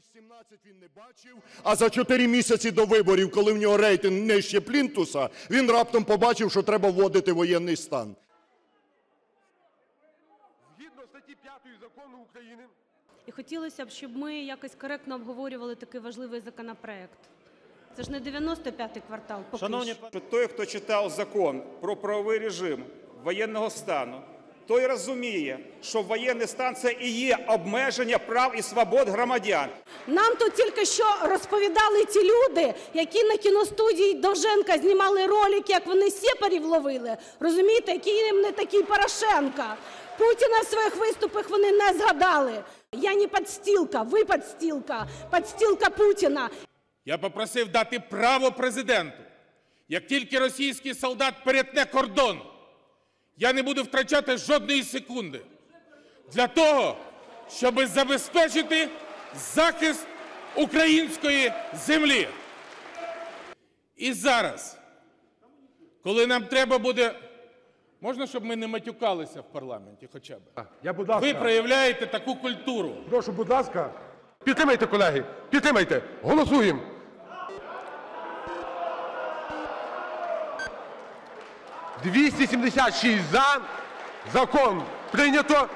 17 він не бачив, а за 4 місяці до виборів, коли в нього рейтинг нижче плінтуса, він раптом побачив, що треба вводити воєнний стан. Згідно статті 5 закону України І хотілося б, щоб ми якось коректно обговорювали такий важливий законопроект. Це ж не 95-й квартал. Поки Шановні що. той, хто читав закон про правовий режим воєнного стану, той розуміє, що воєнний стан це і є обмеження прав і свобод громадян. Нам тут тільки що розповідали ті люди, які на кіностудії Довженка знімали ролики, як вони сепарів ловили. Розумієте, який їм не такий Порошенко. Путіна в своїх виступах вони не згадали. Я не подстілка, ви подстілка, подстілка Путіна. Я попросив дати право президенту. Як тільки російський солдат перетне кордон, я не буду втрачати жодної секунди для того, щоб забезпечити захист української землі. І зараз, коли нам треба буде. Можна, щоб ми не матюкалися в парламенті хоча б? я, будь ласка, Ви проявляєте таку культуру. прошу, будь ласка, підтримайте, колеги, підтримайте, голосуємо. «276 за. Закон прийнято.